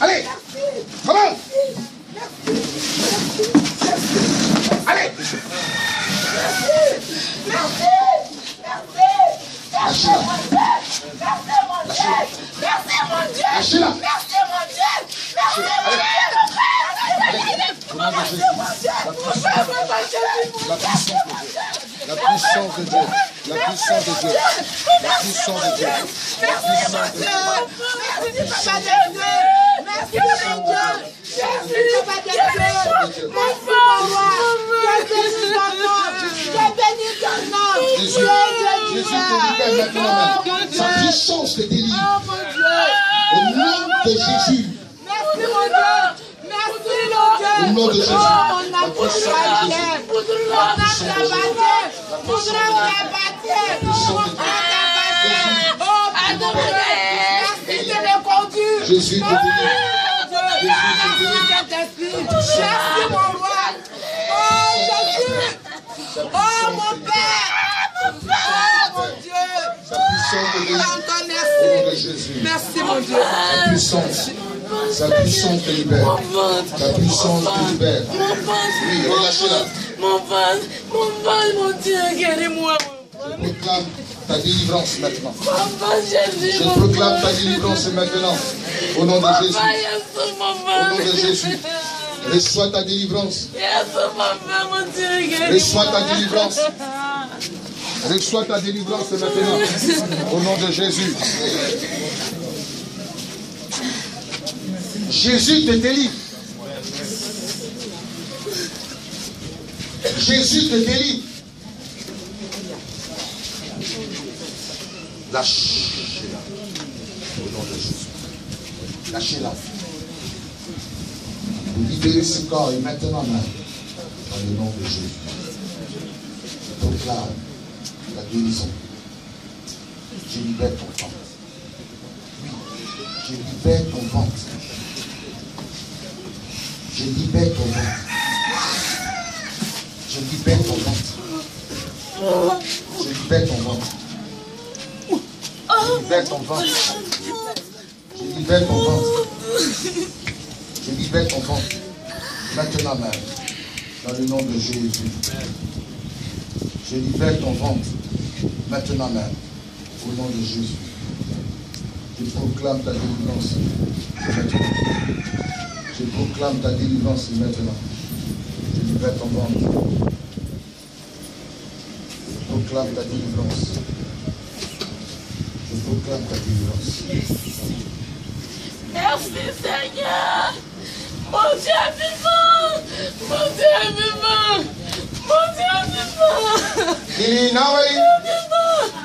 Allez Comment Allez Lâchez-la. Lâchez-la. La puissance de Dieu. La puissance de Dieu. La puissance de Dieu. La puissance de Dieu. Merci, papa de Dieu. Merci, mon Dieu. Merci, papa de Dieu. Merci, mon roi. Je bénis ton nom. Je bénis ton nom. Jésus, Dieu, Jésus libère maintenant. Sa puissance te délivre. Oh, mon Dieu. Au nom de Jésus. Merci, mon Dieu. Au nom de Jésus. Oh. Oh. Jésus. Merci mon roi. Oh Jésus. Oh mon Père. Oh mon Dieu. Sa puissance te délivre. Encore Au nom de merci. Jésus. Merci mon Dieu. Sa puissance. Sa puissance te libère. Sa puissance te libère. Oui, relâchez-la. Mon ventre, mon ventre, mon Dieu, guéris-moi. Je proclame ta délivrance maintenant. Mon ventre, Jésus, Je proclame ta délivrance maintenant. Au nom de Jésus. Au nom de. Jésus. Reçois ta délivrance. Jésus, mon ventre, mon Dieu, guéris-moi. Reçois ta délivrance. Reçois ta délivrance maintenant. Au nom de Jésus. Jésus te délivre. Jésus te délivre. Lâchez-la. Au nom de Jésus. Lâchez-la. Libérez ce corps et maintenant. Dans le nom de Jésus. Proclame la guérison. Je libère ton ventre. Oui, je libère ton ventre. Je libère ton ventre. Je libère ton ventre. Je libère ton ventre. Je libère ton ventre. Je libère ton ventre. Je libère ton ventre. Maintenant même. Dans le nom de Jésus. Je libère ton ventre. Maintenant même. Au nom de Jésus. Je proclame ta délivrance. Maintenant. Je proclame ta délivrance maintenant. Je libère ton ventre. Je proclame ta délivrance. Je proclame ta délivrance. Merci Seigneur. Mon Dieu est vivant. Mon Dieu est vivant. Mon Dieu est vivant.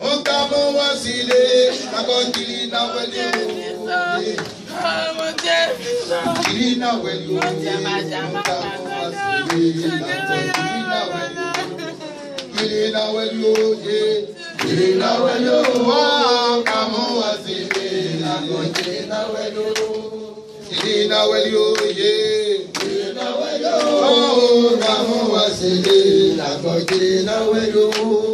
nka mo wá sílé kakọ kiri náà wẹlé òwúrẹ. kiri náà wẹlé òwúrẹ nka mo wá sílé kakọ kiri náà wẹlé òwúrẹ. kiri náà wẹlé òwúrẹ kiri náà wẹlé òwúrẹ nka mo wá sílé kakọ kiri náà wẹlé òwúrẹ. kiri náà wẹlé mo wá sílé kakọ kiri náà.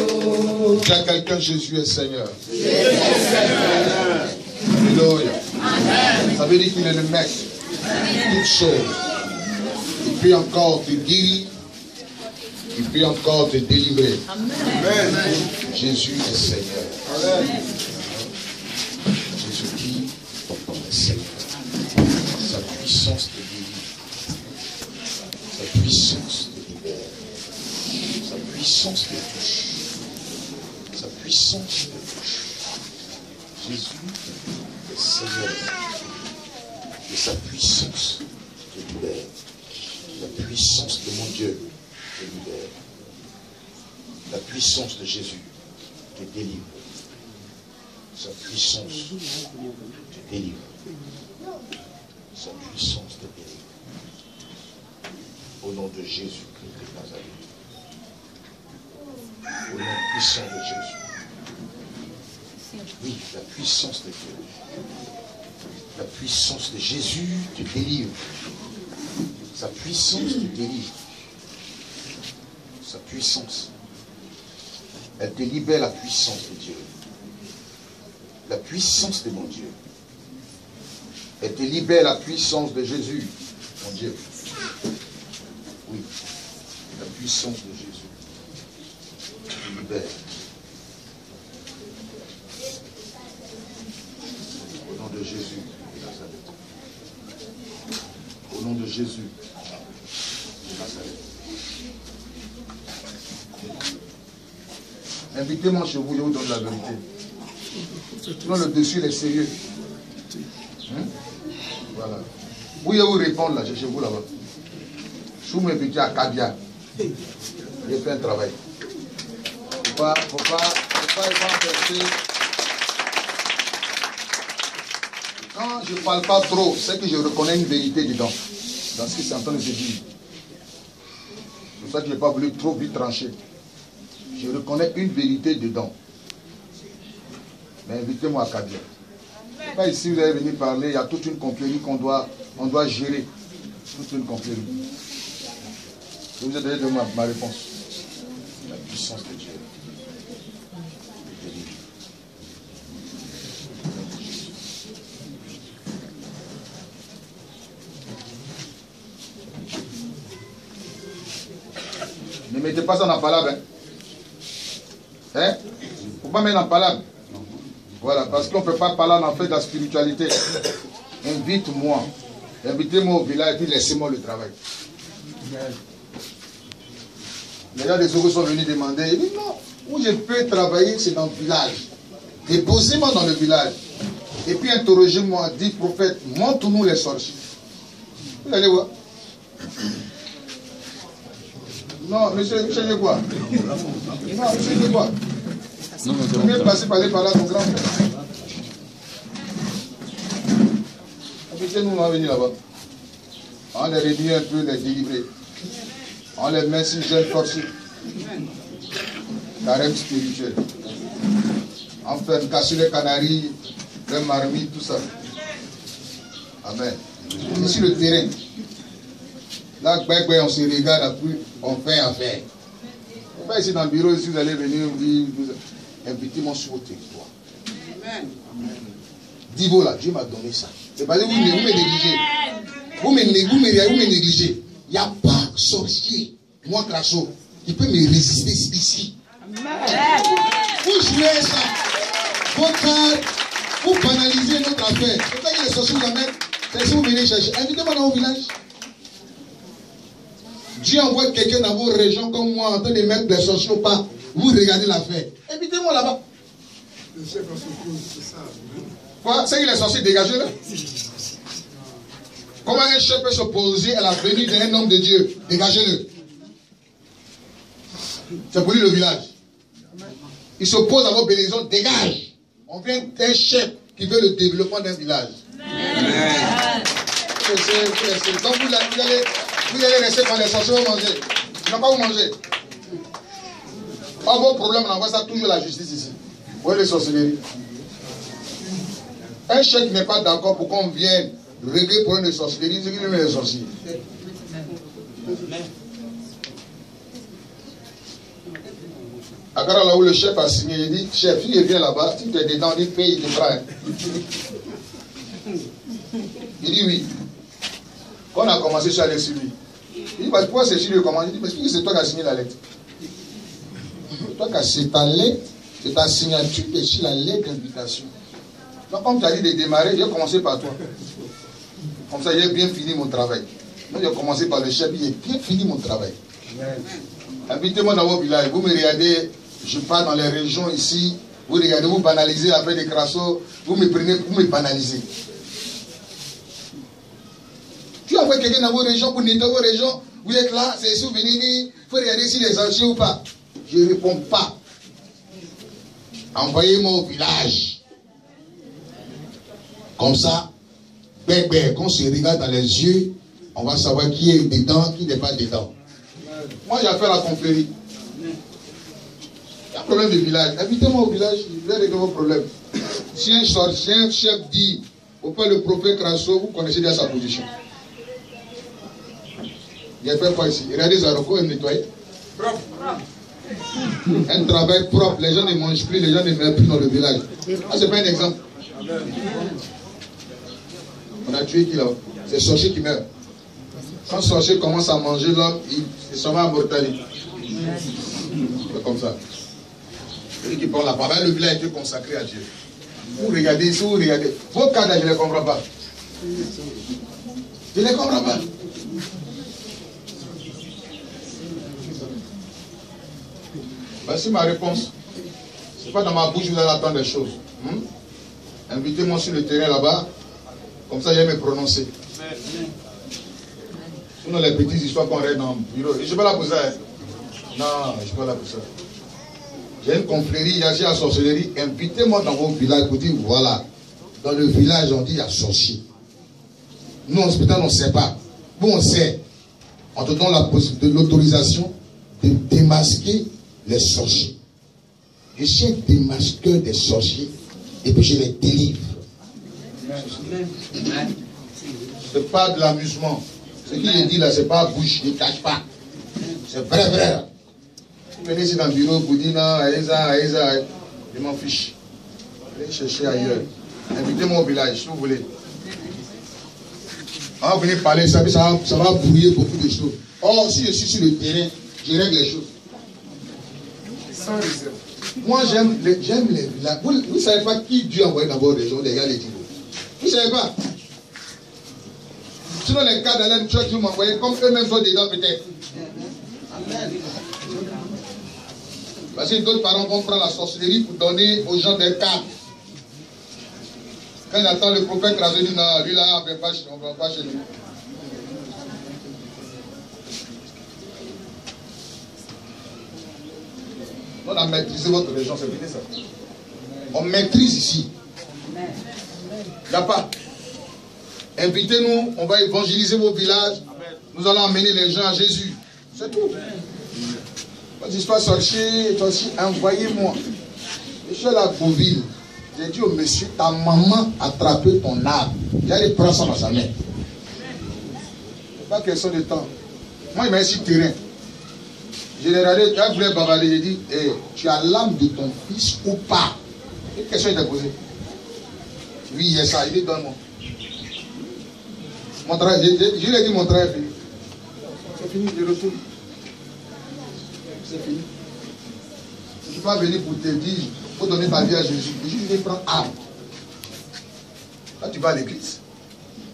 o. Dis à quelqu'un, Jésus est Seigneur. Alléluia. Ça veut dire qu'il est le maître de toutes choses. Il peut encore te guérir, Il peut encore te délivrer. Jésus est Seigneur. Jésus-Christ est Seigneur. Sa puissance te délivre. Sa puissance te libère. Sa puissance te touche. Sa puissance te touche. Jésus est Seigneur. Et sa puissance te libère. La puissance de mon Dieu te libère. La puissance de Jésus te délivre. Sa puissance te délivre. Sa puissance te délivre. Au nom de Jésus-Christ de Nazareth. Au nom puissant de Jésus. Oui, la puissance de Dieu. La puissance de Jésus te délivre. Sa puissance te délivre. Sa puissance. Elle te libère la puissance de Dieu. La puissance de mon Dieu. Elle te libère la puissance de Jésus, mon Dieu. Oui, la puissance de Jésus. Libère. Au nom de Jésus de Nazareth. Au nom de Jésus de Nazareth. Invitez-moi chez vous, je vous donne la vérité. Sinon, le dessus, il est sérieux. Hein? Voilà. Où il vous répondre là, c'est chez vous là-bas. Sous mes petits à Kabia. J'ai fait un travail. Pas, faut pas, faut pas être. Quand je ne parle pas trop, c'est que je reconnais une vérité dedans. Dans ce qui train de se dire. C'est pour ça que je n'ai pas voulu trop vite trancher. Je reconnais une vérité dedans. Mais invitez-moi à Kabia. Pas ici, vous allez venir parler, il y a toute une confrérie qu'on doit, on doit gérer. Toute une confrérie. Je vous ai donné ma, ma réponse. La puissance de Dieu. Ne mettez pas ça dans la palabre. Hein? Hein? Faut pas mettre dans la palabre. Voilà, parce qu'on ne peut pas parler en fait de la spiritualité. Invite-moi. Invitez-moi au village et laissez-moi le travail. Les gars des sont venus demander. Ils disent non, où je peux travailler, c'est dans le village. Déposez-moi dans le village. Et puis interrogez-moi, dit prophète, montre-nous les sorciers. Vous allez voir. Non, monsieur, monsieur, quoi Non, monsieur, de quoi Vous venez passer par les par là, ton grand frère. Invitez-nous, on va venir là-bas. On les réduit un peu, les délivrer. On les met sur jeunes forcés. Carême spirituel. On fait casser les canaries, les marmites, tout ça. Amen. Sur le terrain. Là, on se regarde, après, on fait affaire. Pas ici dans le bureau, ici, vous allez venir vous dire, invitez-moi sur votre territoire. Amen. Divo là, Dieu m'a donné ça. C'est que vous, vous me négligez. Vous me, vous me, vous me négligez. Il n'y a pas sorcier, moi Crasso, qui peut me résister ici. Vous jouez ça. Cartes, vous banalisez notre affaire. C'est ça que les sorciers vous amènent. C'est si vous venez chercher. Invitez-moi dans vos village. Dieu envoie quelqu'un dans vos régions comme moi en train de mettre des sorciers au pas. Vous regardez l'affaire. Invitez-moi là-bas. Quoi? C'est que les sorciers dégagés là? Comment un chef peut s'opposer à la venue d'un homme de Dieu? Dégagez-le. C'est pour lui le village. Il s'oppose à vos bénédictions. Dégage. On vient d'un chef qui veut le développement d'un village. Donc vous, vous, allez, vous allez rester quand les sorciers vont manger. Ils ne vont pas vous manger. Pas vos problèmes, on envoie ça toujours la justice ici. Vous voyez les sorcelleries. Un chef n'est pas d'accord pour qu'on vienne régler pour une sorcellerie, c'est qu'il met les sorciers. À là où le chef a signé, il dit, chef, il vient là-bas, tu es dedans, il paye, il te prend. Il dit oui. Quand on a commencé, je suis allé sur lui. Il dit, pourquoi c'est lui comment Il dit, mais c'est toi qui as signé la lettre. Toi qui as c'est ta lettre, c'est ta signature qui est sur la lettre d'invitation. Donc, comme tu as dit de démarrer, j'ai commencé par toi. Comme ça, j'ai bien fini mon travail. Moi, j'ai commencé par le chef, j'ai bien fini mon travail. Invitez-moi dans vos villages. Vous me regardez, je pars dans les régions ici. Vous regardez, vous banalisez après des crassos. Vous me prenez, vous me banalisez. Tu envoies quelqu'un dans vos régions pour nettoyer vos régions. Vous êtes là, c'est souvenir. Il faut regarder si les anciens ou pas. Je ne réponds pas. Envoyez-moi au village. Comme ça, ben, ben, quand on se regarde dans les yeux, on va savoir qui est dedans, qui n'est pas dedans. Moi, j'ai affaire à la confrérie. Il y a un problème de village. Invitez-moi au village, je vais régler vos problèmes. Si un, un chef dit, au pas le prophète Crasso, vous connaissez déjà sa position. Il a fait quoi ici? Regardez Zaroko, il nettoyer. Un travail propre. Les gens ne mangent plus, les gens ne meurent plus dans le village. Ah, c'est pas un exemple. On a tué qui là? C'est sorcier qui meurt. Quand sorcier commence à manger l'homme, il s'en va à. C'est comme ça. Celui qui prend la parole, le village est consacré à Dieu. Vous regardez ici, vous regardez. Vos cas je ne les comprends pas. Je ne les comprends pas. Voici ma réponse. Ce n'est pas dans ma bouche que vous allez attendre des choses. Hmm? Invitez-moi sur le terrain là-bas. Comme ça, je vais me prononcer. Sinon, les petites histoires qu'on règle dans le bureau. Je ne suis pas là pour ça. Hein. Non, je ne suis pas là pour ça. J'ai une confrérie, a la sorcellerie. Invitez-moi dans vos villages pour dire voilà. Dans le village, on dit il y sorcier. Nous, en hospital, on ne sait pas. Vous, on sait. On te donne l'autorisation de démasquer les sorciers. Je suis un démasqueur des sorciers et puis je les délivre. Ce n'est pas de l'amusement. Ce qu'il dit là, ce n'est pas bouche, ne cache pas. C'est vrai, vrai. Vous venez ici dans le bureau, vous dites non, Aïza, Aïza, je m'en fiche. Allez chercher ailleurs. Invitez-moi au village, si vous voulez. On va venir parler, ça, ça, va, ça va brouiller beaucoup de choses. Or, si je suis sur le terrain, je règle les choses. Moi, j'aime les, j'aime les. Vous ne savez pas qui Dieu a envoyé dans vos régions, les gars, les Vous ne savez pas. Sinon, les cas la church, vous m'envoyez comme eux-mêmes sont dedans, peut-être. Parce que d'autres parents vont prendre la sorcellerie pour donner aux gens des cartes. Quand il attend le prophète, il dit non, lui là, on ne va pas chez nous. On a maîtrisé votre région, c'est fini ça. On maîtrise ici. Pas. Invitez-nous, on va évangéliser vos villages. Nous allons emmener les gens à Jésus. C'est tout. Votre histoire sorcier, toi aussi, envoyez-moi. Je suis à la Beauville. J'ai dit au monsieur, ta maman a attrapé ton arbre. J'allais prendre ça dans sa main. Pas question de temps. Moi, il m'a ici terrain. Je l'ai regardé, quand voulait bavarder, j'ai dit, hey, tu as l'âme de ton fils ou pas? Quelle question il t'a posée Oui, il y a ça, il dit, donne-moi. Mon travail, je, lui ai dit, mon travail est. C'est fini, je retourne. C'est fini. Je ne suis pas venu pour te dire, il faut donner ta vie à Jésus. Jésus vient prendre âme. Quand tu vas à l'église,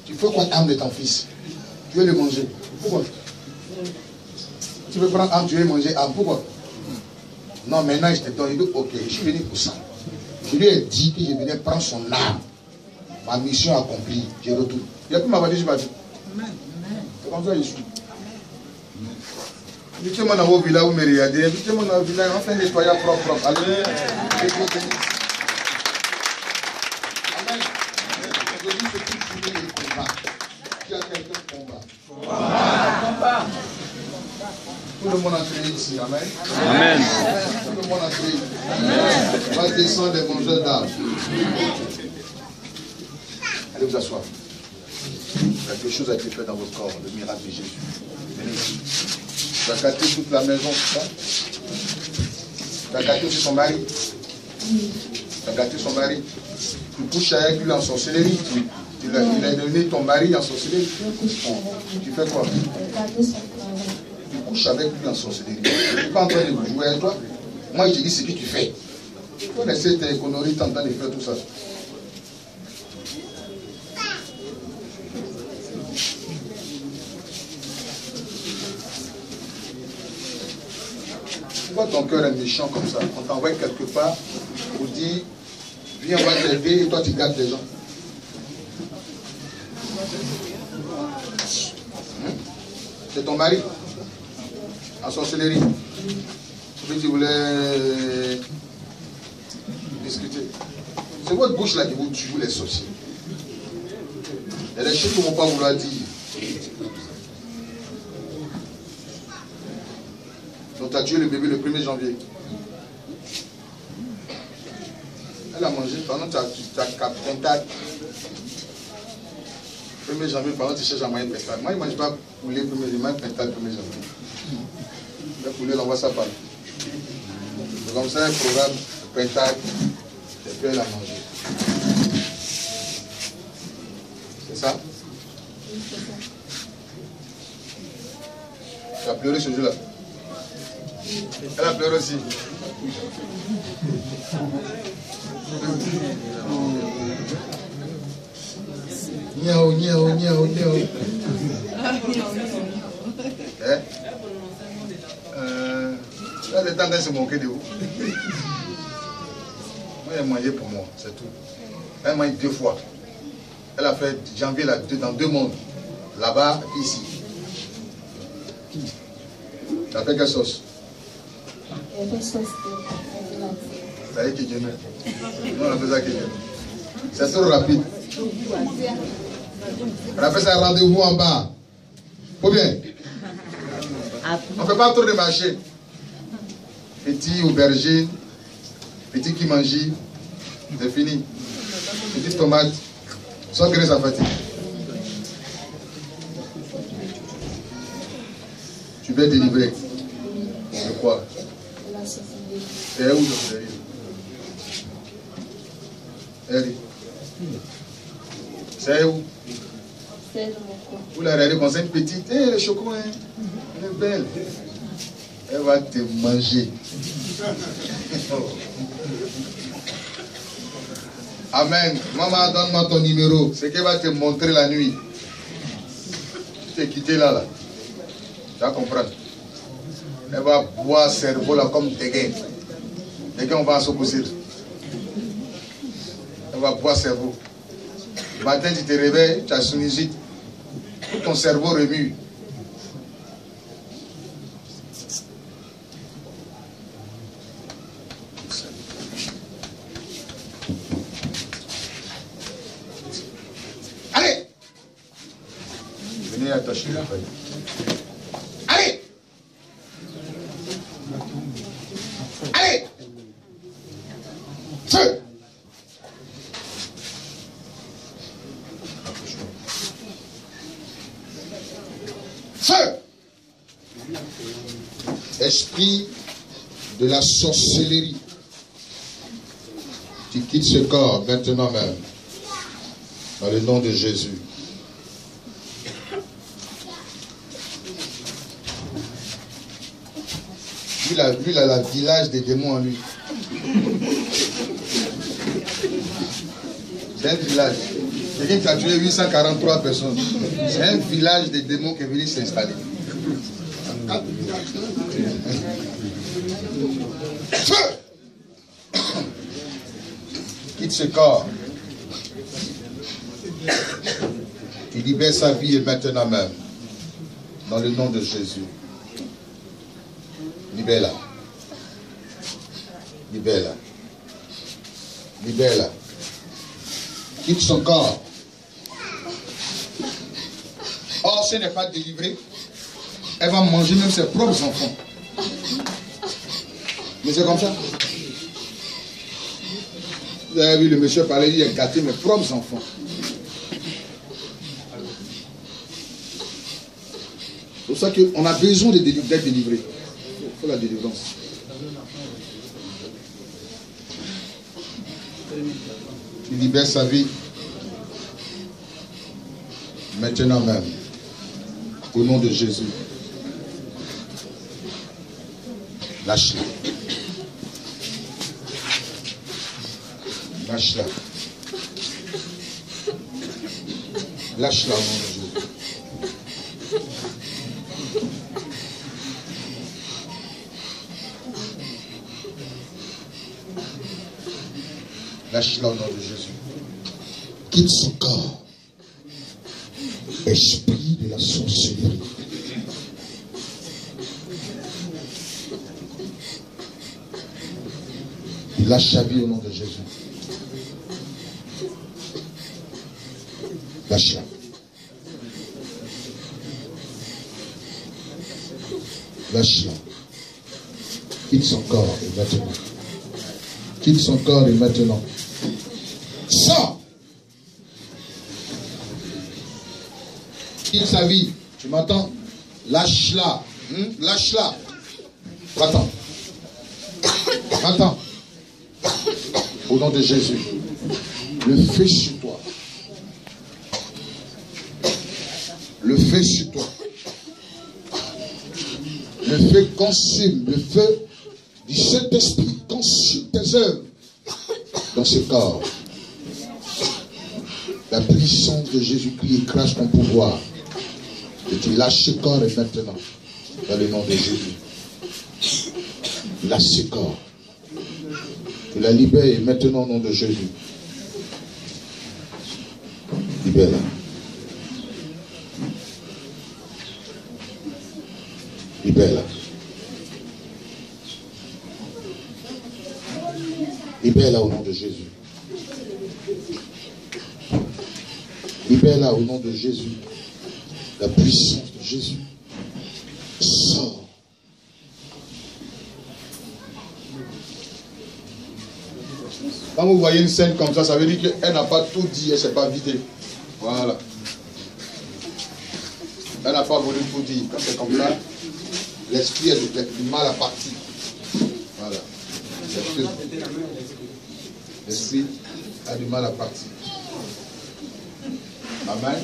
tu fais quoi âme de ton fils Tu veux le manger. Pourquoi? Tu veux prendre âme, tu veux manger âme. Pourquoi? Non, maintenant je te donne. Il dit, ok, je suis venu pour ça. Je lui ai dit que je venais prendre son âme. Ma mission accomplie. Je retourne. Il n'y a plus ma voiture, je parti. C'est comme ça que je suis. Invitez-moi dans vos villas, vous me regardez. Invitez-moi dans vos villas, on fait un nettoyage propre, propre. Allez, je vous bénisse. Amen. Je dis c'est toute journée de combat. Qui a quelqu'un combat Combat. Tout le monde a créé ici. Amen. Amen. Tout le monde a créé. Amen. On va descendre des mangeurs d'arbres. Allez vous asseoir. Quelque chose a été fait dans votre corps, le miracle de Jésus. Venez ici. Tu as gâté toute la maison, tout ça? Tu as gâté son mari? Tu as gâté son mari? Tu couches avec lui en sorcellerie. Tu, tu il a donné ton mari en sorcellerie. Tu fais quoi? Avec lui en sorcellerie. Je ne suis pas en train de jouer avec toi. Moi, je te dis ce que tu fais. Tu laisser tes conneries, train de faire tout ça. Pourquoi ton cœur est méchant comme ça? On t'envoie quelque part pour dire Viens, on va t'aider et toi tu gardes les gens. Hein? C'est ton mari? En sorcellerie. Si tu voulais discuter. C'est votre bouche là qui vous tue, les sorciers. A des choses ne vont pas vouloir dire. Donc tu as tué le bébé le 1er janvier. Elle a mangé pendant que tu as, tu as 1er janvier, pendant que tu cherches à manger. Moi, je ne mange pas poulet 1er janvier, je mange pental 1er janvier. Le poulet, on envoie ça. C'est comme ça un programme pental, et puis elle a mangé. C'est ça? Tu as pleuré ce jour-là? Elle a pleuré aussi. Niao, niao, niao, niao. Hein? Elle en train de se moquer de vous. Moi, elle a mangé pour moi, c'est tout. Elle mangé deux fois. Elle a fait janvier là, dans deux mondes. Là-bas, ici. Tu as fait quelle sauce Elle fait sauce Ça y est, qui Nous, on a fait ça qui C'est trop rapide. On a fait ça rendez-vous en bas. Faut bien. On ne fait pas trop de marché. Petit aubergine, petit qui mange, c'est fini. Petite tomate, sans graisse à fatigue. Tu veux délivrer. De quoi? C'est où le Eri. C'est où? C'est coin. Vous la regardez comme ça, une petite. Eh, le chocolat, hein. elle est belle. Elle va te manger. Amen. Maman, donne-moi ton numéro. C'est qu'elle va te montrer la nuit. Tu t'es quitté là, là. Tu vas comprendre. Elle va boire cerveau là comme. Des gains, on va s'opposer. Elle va boire cerveau. Le matin, tu te réveilles, tu as sinusite. Tout ton cerveau remue. Allez Venez attacher la feuille. Allez Allez Feu Esprit de la sorcellerie. Tu quittes ce corps maintenant même. Dans le nom de Jésus. Lui, il lui, a le village des démons en lui. C'est un village. Quelqu'un qui a tué 843 personnes. C'est un village des démons qui est venu s'installer. Feu Quitte ce corps. Il libère sa vie et maintenant même. Dans le nom de Jésus. Libère-la. Libère-la. Libère-la. Quitte son corps. Or, ce n'est pas délivré. Elle va manger même ses propres enfants. Mais c'est comme ça. Vous avez vu le monsieur parler, il a gâté mes propres enfants. C'est pour ça qu'on a besoin d'être délivré. Il faut la délivrance. Il libère sa vie. Maintenant même. Au nom de Jésus. Lâche-la. Lâche-la. Lâche-la au nom de Jésus. Lâche-la au nom de Jésus. Quitte son corps. Esprit de la sorcellerie. Il lâche sa vie au nom de Jésus. Lâche-la. Lâche-la. Quitte son corps et maintenant. Quitte son corps et maintenant. Sa vie. Tu m'entends? Lâche-la. Hmm? Lâche-la. Va-t'en. Au nom de Jésus. Le feu sur toi. Le feu sur toi. Le feu consume. Le feu du Saint-Esprit consume tes œuvres dans ce corps. La puissance de Jésus-Christ écrase ton pouvoir. Et tu lâches corps et maintenant, dans le nom de Jésus. Lâche corps. Tu la libères maintenant au nom de Jésus. Libère-la. Libère-la. Libère-la au nom de Jésus. Libère-la au nom de Jésus. La puissance de Jésus. Sors. Quand vous voyez une scène comme ça, ça veut dire qu'elle n'a pas tout dit, elle ne s'est pas vidée. Voilà. Elle n'a pas voulu tout dire. Quand c'est comme ça, l'esprit a du, mal à partir. Voilà. L'esprit a du mal à partir. Amen.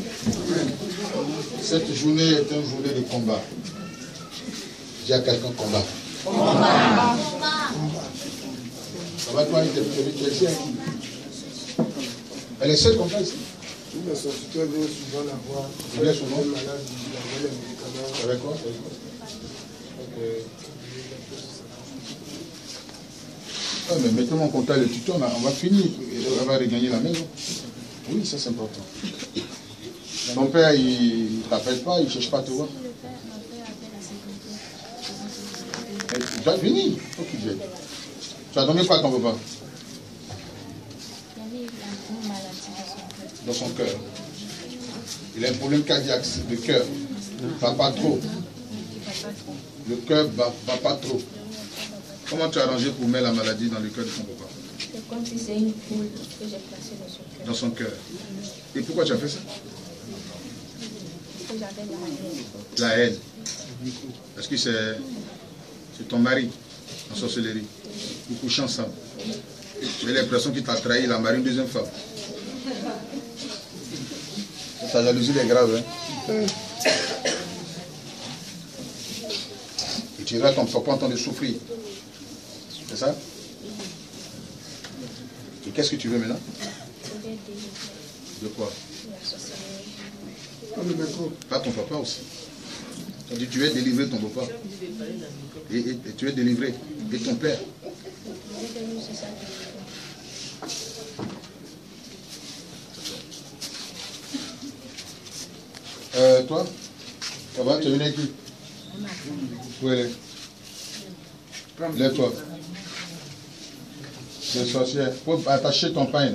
Cette journée est une journée de combat. Dis à quelqu'un combat. Ça va toi, tu es chien. Elle est seule comme ça ici? Vient souvent la voir. C'est bien son nom. Elle est malade, les médicaments. Avec quoi? Ah, mais mettons en contact le tuteur, on on va finir. Elle va regagner la maison. Oui, ça c'est important. Ton père, il ne t'appelle pas, il ne cherche pas à te voir. Tu dois venir. Faut qu'il vienne. Tu as donné quoi à ton papa? Dans son cœur. Il a un problème cardiaque, de cœur. Va pas trop. Le cœur va, va pas trop. Comment tu as arrangé pour mettre la maladie dans le cœur de ton papa? C'est comme si c'est une poule que j'ai placée dans son cœur. Dans son cœur. Et pourquoi tu as fait ça? La haine. Parce que c'est ton mari en sorcellerie. Vous couchez ensemble. As l'impression qu'il t'a trahi, il a marié une deuxième femme. Ta jalousie est grave. Hein? Et tu verras ton papa en train de souffrir. C'est ça? Et qu'est-ce que tu veux maintenant? De quoi la sorcellerie. comme le métro. Pas ton papa aussi. Dit tu veux délivrer ton papa. Et, et- et tu veux délivrer. Et ton père. Euh, toi? Ça va? Tu es venu avec qui Où elle est? Lève-toi. C'est sorcière. Faut attacher ton pain.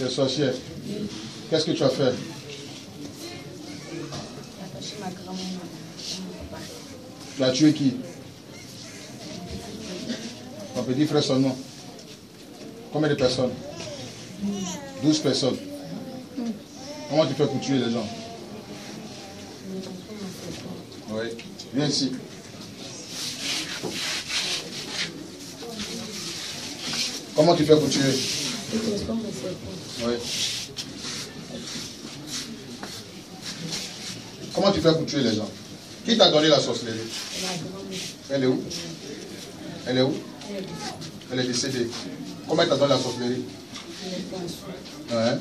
Là. C'est sorcière. Qu'est-ce que tu as fait? Tu as tué qui? Ton petit frère seulement. Combien de personnes? 12 personnes. Comment tu fais pour tuer les gens? Oui. Viens ici. Comment tu fais pour tuer? Oui. Comment tu fais pour tuer les gens? Qui t'a donné la sorcellerie. Elle est où? Elle est où? Elle est décédée. Comment elle t'a donné la sorcellerie. Hein.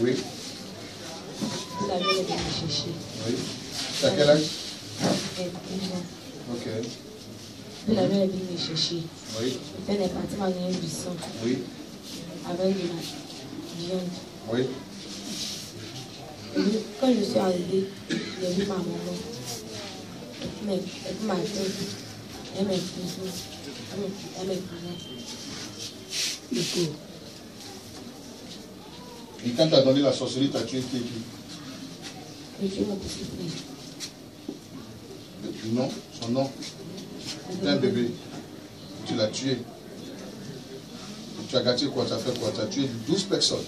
Oui. Oui. T'as quel âge? Elle est 12 ans. Ok. Vie est venue me chercher. Oui. Elle est partie m'a donné du sang Oui. avec de la viande. Oui. Et Quand je suis arrivée, j'ai vu ma maman. Puis, mes- et puis ma tante, et mes cousins, et quand t'as donné la sorcellerie, t'as tué qui et puis mon petit frère. Nom, son nom? C'était un bébé. Tu l'as tué. Tu as gâché quoi Tu as fait quoi Tu as tué 12 personnes.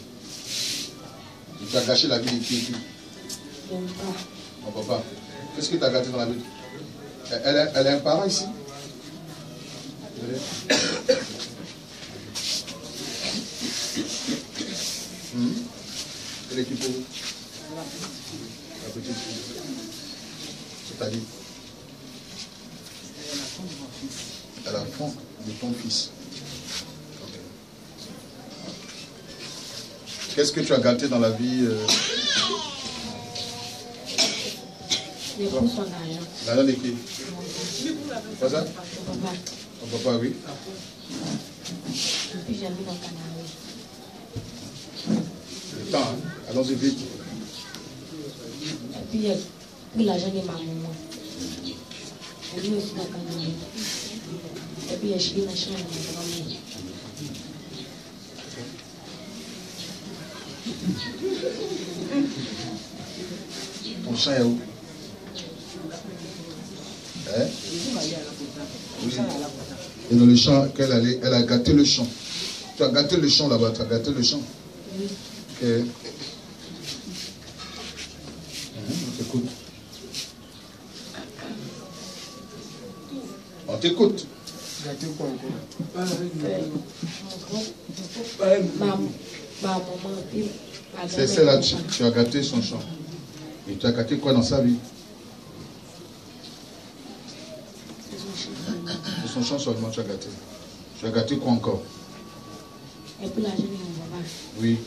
Et tu as gâché la vie de qui J'aime pas. Mon papa. Qu'est-ce que tu as gâté dans la vie? Elle, a- elle a un parent ici? Hmm? Elle est qui pour vous? La petite fille. C'est-à-dire Elle a fond de ton fils. Qu'est-ce que tu as gâté dans la vie euh, J'ai pris son argent. L'argent de qui? Pas ça? Ton papa, oui. Et puis j'ai mis dans le canari. Le temps, hein. allons-y vite. Et puis l'argent de ma maman. J'ai mis aussi dans le ma grand-mère. Ton champ est où Hein? Oui. Et dans le champ, qu'elle allait, elle a gâté le champ. Tu as gâté le champ là-bas, tu as gâté le champ. Oui. Ok. Mhm, on t'écoute. On t'écoute. Gâté quoi encore Ma, ma maman, puis ma C'est celle-là, tu, tu as gâté son champ. Et tu as gâté quoi dans sa vie? De son champ seulement, tu as gâté. Tu as gâté quoi encore? Oui.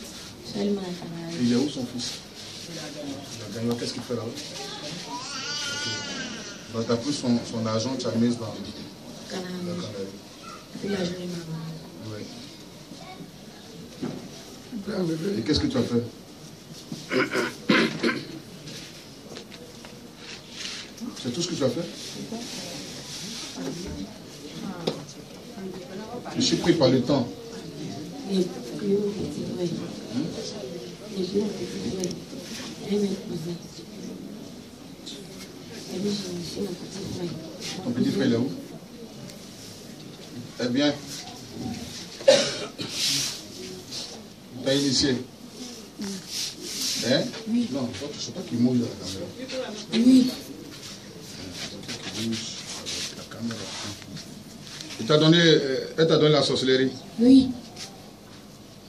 Il est où son fils? Il a gagné. Qu'est-ce qu'il fait là-haut? Ok. Donc, tu as pris son, son argent, tu as mis dans le Canari. canari. Et puis l'argent de ma maman. Oui. Bébé. Et qu'est-ce que tu as fait C'est tout ce que tu as fait Je suis pris par le temps. Ton petit frère, il est où? Eh bien, initié. Hein? Oui. Non, toi, pas qu'il mouille dans la caméra. Oui. Qui bouge avec la caméra. Il t'a donné, euh, elle t'a donné la sorcellerie. Oui.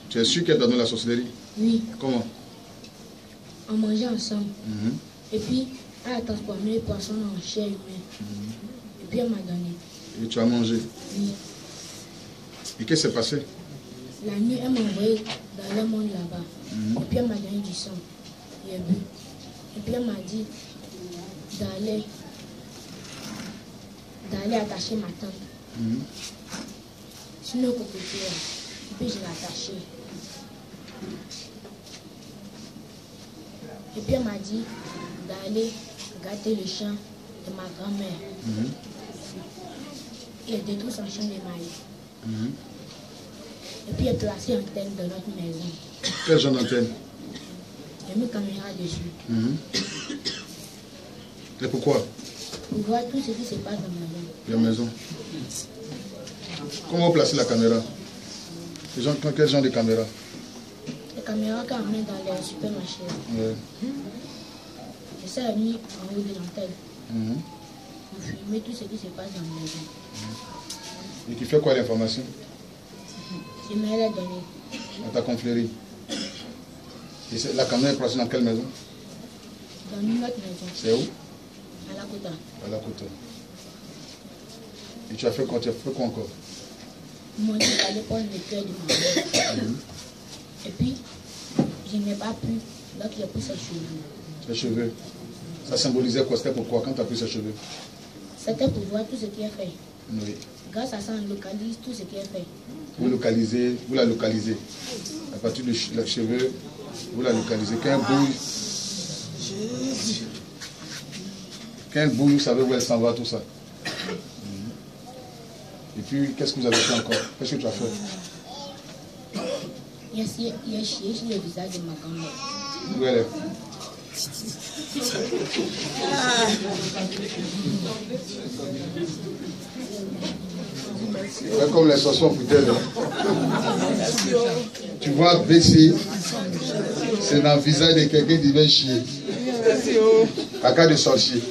Tu es sûr qu'elle t'a donné la sorcellerie? Oui. Comment? On mangeait ensemble. Mhm. Et puis, elle a transformé les poissons en chair humaine. Et puis, elle m'a donné. Et tu as mangé? Oui. Et qu'est-ce qui s'est passé? La nuit, elle m'a envoyé dans le monde là-bas. Mhm. Et puis, elle m'a donné du sang. J'ai bu. Et puis, elle m'a dit d'aller d'aller attacher ma tante. Mhm. Sinon, cocotier. Et puis, je l'ai attachée. Et puis, elle m'a dit d'aller gâter le champ de ma grand-mère. Mhm. Et détruire son champ de maïs. Et puis, elle placé une antenne dans notre maison. Quel genre d'antenne J'ai mis caméra dessus. Mhm. Et pourquoi? Pour voir tout ce qui se passe dans ma maison. La maison. Comment vous placez la caméra? Quel genre, quel genre de caméra? Les caméras qu'on met dans les supermarchés. Ouais. Et ça a mis en haut de l'antenne Mhm. pour filmer tout ce qui se passe dans la maison. Et tu fais quoi l'information? Je me l'ai donné dans ta c'est- la caméra est placée dans quelle maison? Dans une autre maison, C'est où? À la côte. À la côte. Et tu as fait quoi? Tu as fait quoi encore? Moi, j'ai allé prendre le cœur de ma mère. Et puis, je n'ai pas pu. Donc, j'ai pris ses cheveux. Les cheveux. Ça symbolisait quoi? C'était pourquoi? Quand tu as pris ses cheveux? C'était pour voir tout ce qui est fait. Oui. Grâce à ça, on localise tout ce qui est fait. Vous localisez, vous la localisez. À partir de les cheveux, vous la localisez. Quand elle bouge, quand elle bouge, vous savez où elle s'en va, tout ça. Et puis, qu'est-ce que vous avez fait encore? Qu'est-ce que tu as fait? Sur le visage de ma grand-mère. Où elle est Ouais, comme les chansons peut-être. Tu vois baisser, c'est dans le visage de quelqu'un qui vient chier. Caca de sorcier.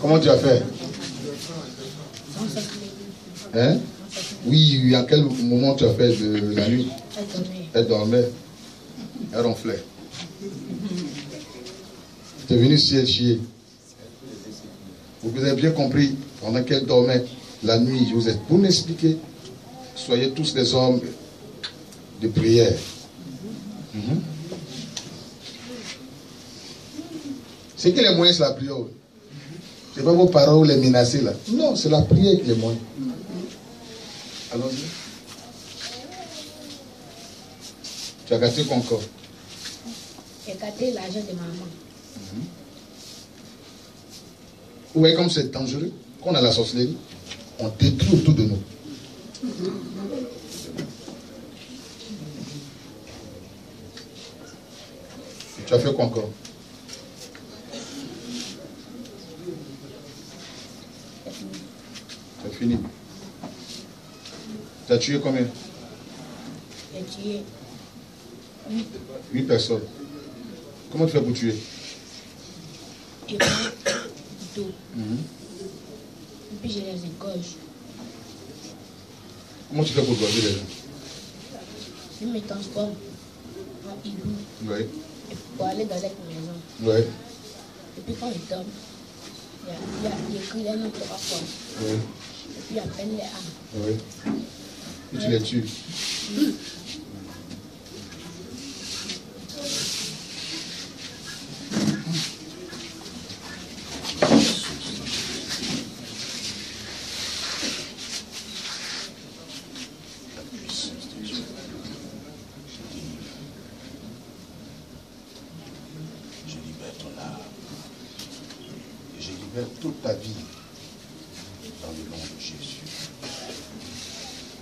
Comment tu as fait? Hein? Oui, à quel moment tu as fait de la nuit? Elle dormait. Elle ronflait. Es venu chier. Vous avez bien compris, pendant qu'elle dormait la nuit, je vous ai pour m'expliquer. Soyez tous des hommes de prière. Mhm. C'est que les moyens, c'est la prière. C'est pas vos ou les menacer là. Non, c'est la prière qui les moyens. Allons-y. Tu as gâté quoi encore Gâté l'argent de maman. Vous voyez comme c'est dangereux Quand on a la sorcellerie, on détruit autour de nous. Et tu as fait quoi encore? As fini. Tu as tué combien? J'ai tué Huit personnes. Comment tu fais pour tuer? Et couteau. Et puis je les égorge. Comment tu fais pour gorger les gens? Je me transforme en hibou Oui. pour aller dans cette maison. Oui. Et puis quand il tombe, il y a, écrit les noms trois fois. Oui. Et puis il appelle les âmes. Oui. Et tu les tues. Je libère ton âme. Et je libère toute ta vie dans le nom de Jésus.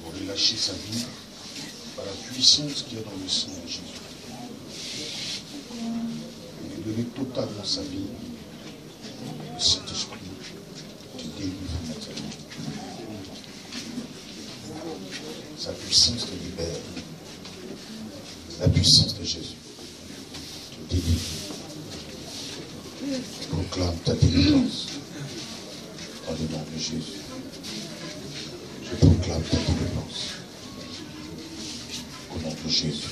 Pour relâcher sa vie par puissance qui est dans le sang de Jésus. Et lui donner totalement sa vie. Le Saint-Esprit te délivre maintenant. Sa puissance te libère. La puissance de Jésus te délivre. Je proclame ta délivrance dans le nom de Jésus. Je proclame ta délivrance au nom de Jésus.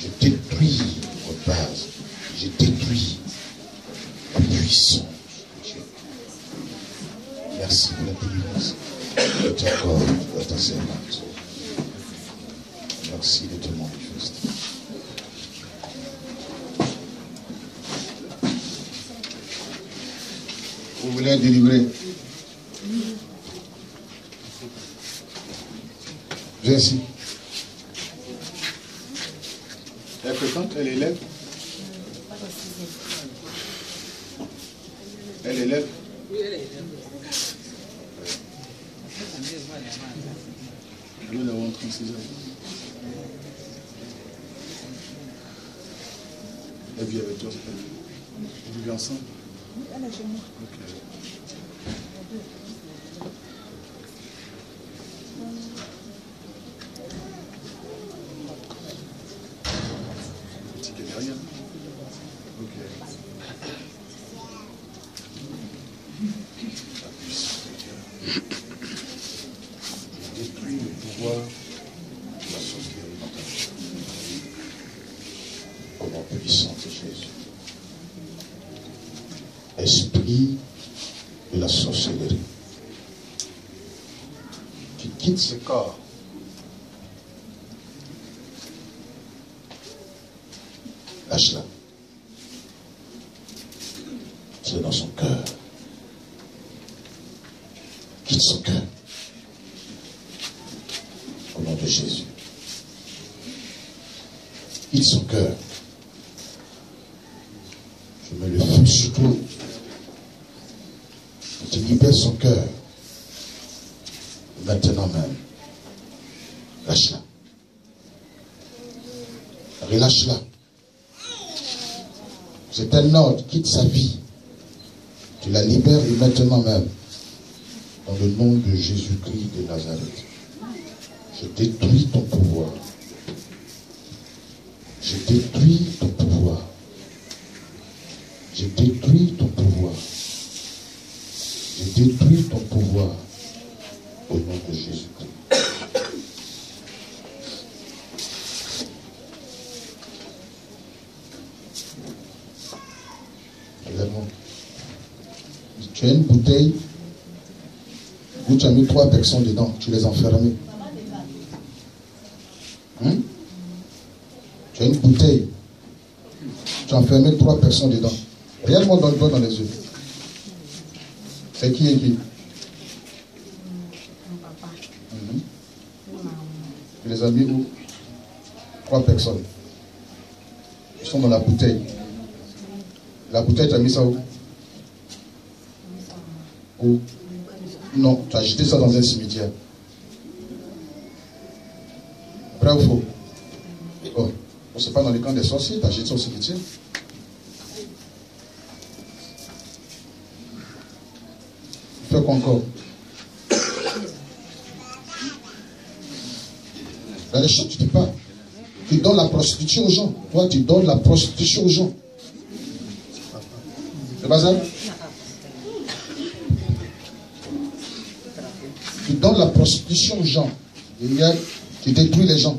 Je détruis vos bases. Je détruis la puissance de Dieu. Merci pour la délivrance que tu accordes à ta servante. Merci de te manifester. Vous voulez Viens ici. Elle fréquente, elle élève Elle élève Nous l'avons 36 ans. Elle vit avec toi, c'est pas elle. Vous vivez ensemble Ok. Petit qui est derrière. Ok. La puissance de Dieu. Je détruis le pouvoir de la sorcellerie dans ta vie. Au nom Esprit de la sorcellerie. Tu quittes corps. Lâche-la. C'est dans son cœur. Quitte son cœur. Au nom de Jésus. Quitte son cœur. Je mets le feu sur toi. Tu libères son cœur. Maintenant même. Lâche-la. Relâche-la. C'est un ordre. Quitte sa vie. Tu la libères maintenant même. Dans le nom de Jésus-Christ de Nazareth. Je détruis ton pouvoir. Je détruis ton pouvoir. Je détruis ton pouvoir. Je détruis ton pouvoir. Au nom de Jésus-Christ. Lève-moi. Tu as une bouteille où tu as mis trois personnes dedans. Tu les as enfermées. Hein? Tu as une bouteille. Tu as enfermé trois personnes dedans. Regarde-moi dans dans les yeux. C'est qui et qui Mon papa, Mhm. ma maman. Tu les as mis où Trois personnes. Sont dans la bouteille. La bouteille, tu as mis ça où? Où? Non, tu as jeté ça dans un cimetière. Vrai ou faux? Oh, c'est pas dans les camps des sorciers, tu as jeté ça au cimetière. Fais quoi Les tu dis pas. Tu donnes la prostitution aux gens. Toi, tu donnes la prostitution aux gens. C'est pas ça Tu donnes la prostitution aux gens. Tu détruis les gens.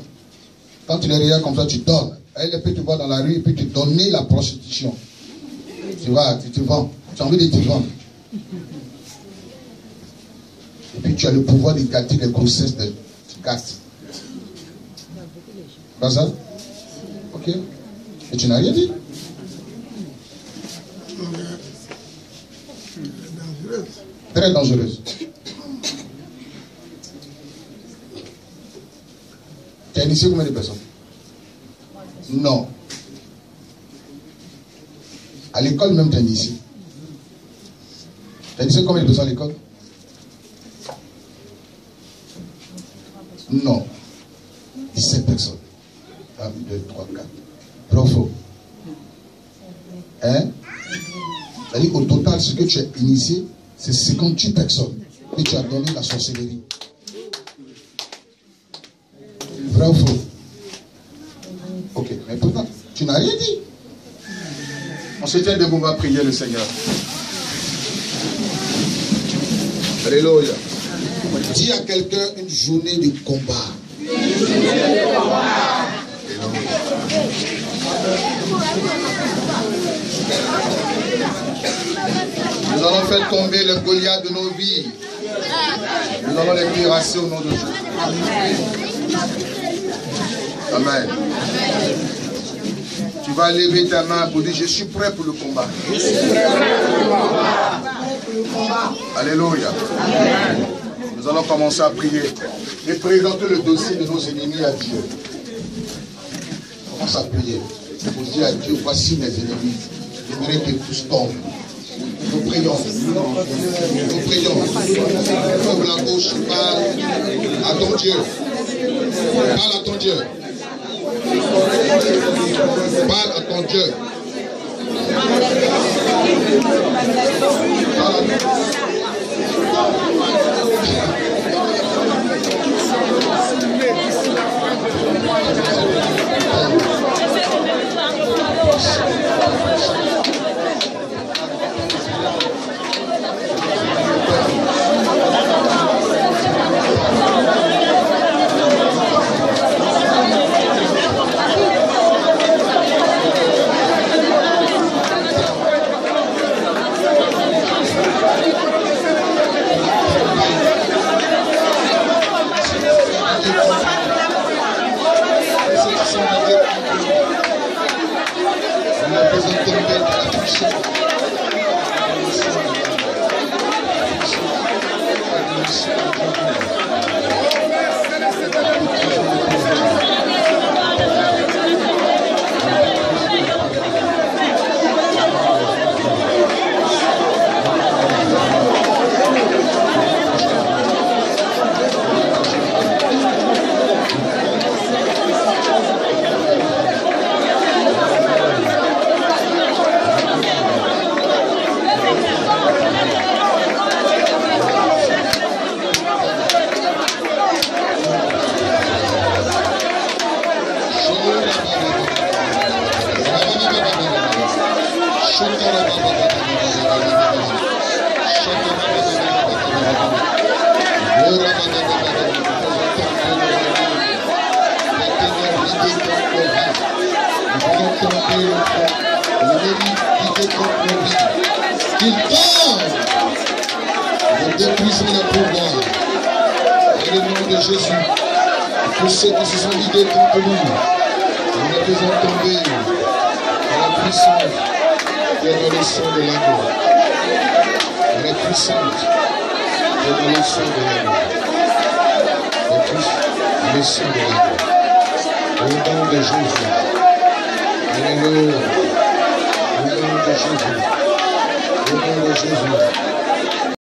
Quand tu les regardes comme ça, tu donnes. Elle peut te voir dans la rue et puis te donner la prostitution. Tu vois, tu te vends. Tu as envie de te vendre. Et puis tu as le pouvoir de gâter les grossesses de tu. Ça Ok. Et tu n'as rien dit. Très dangereuse. Tu as initié combien de personnes Non. À l'école même, tu as initié. Tu as initié combien de personnes à l'école Non. Que tu as initié, c'est 58 personnes que tu as donné la sorcellerie. Vrai ou faux? Ok, mais pourtant, tu n'as rien dit. On se tient debout, on va prier le Seigneur. Alléluia. Dis à quelqu'un une journée de combat. Nous allons faire tomber le Goliath de nos vies. Nous allons les cuirasser au nom de Jésus. Amen. Tu vas lever ta main pour dire Je suis prêt pour le combat. Alléluia. Nous allons commencer à prier et présenter le dossier de nos ennemis à Dieu. Commence à prier. Pour dire à Dieu Voici mes ennemis. J'aimerais que tous tombent nous prions. Nous prions. Ouvre la bouche, parle à ton Dieu. Parle à ton Dieu. Parle à ton Dieu. Parle à ton Dieu.